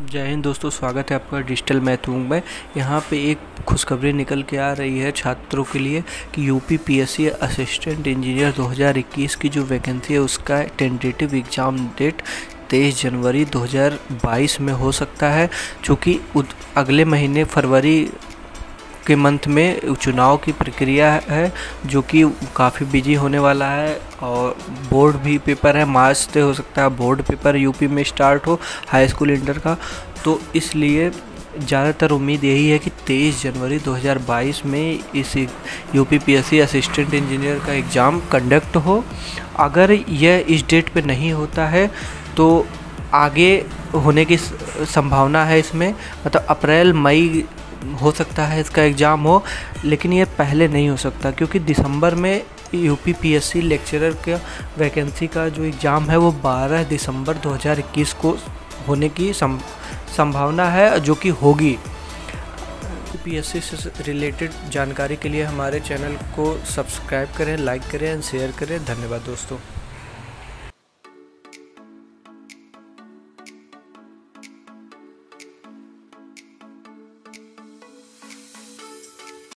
जय हिंद दोस्तों, स्वागत है आपका डिजिटल मैथूंग में। यहाँ पे एक खुशखबरी निकल के आ रही है छात्रों के लिए कि यूपी पीएससी असिस्टेंट इंजीनियर 2021 की जो वैकेंसी है, उसका टेंटेटिव एग्ज़ाम डेट 23 जनवरी 2022 में हो सकता है चूँकि अगले महीने फरवरी के मंथ में चुनाव की प्रक्रिया है, जो कि काफ़ी बिज़ी होने वाला है और बोर्ड भी पेपर है मार्च से हो सकता है बोर्ड पेपर यूपी में स्टार्ट हो हाई स्कूल इंटर का। तो इसलिए ज़्यादातर उम्मीद यही है कि 23 जनवरी 2022 में इस यूपी पीएससी असिस्टेंट इंजीनियर का एग्ज़ाम कंडक्ट हो। अगर यह इस डेट पे नहीं होता है तो आगे होने की संभावना है इसमें। मतलब अप्रैल, मई हो सकता है इसका एग्ज़ाम हो, लेकिन ये पहले नहीं हो सकता, क्योंकि दिसंबर में U P P S C lecturer का वैकेंसी का जो एग्ज़ाम है वो 12 दिसंबर 2021 को होने की संभावना है, जो कि होगी। पी एस सी से रिलेटेड जानकारी के लिए हमारे चैनल को सब्सक्राइब करें लाइक करें एंड शेयर करें। धन्यवाद दोस्तों।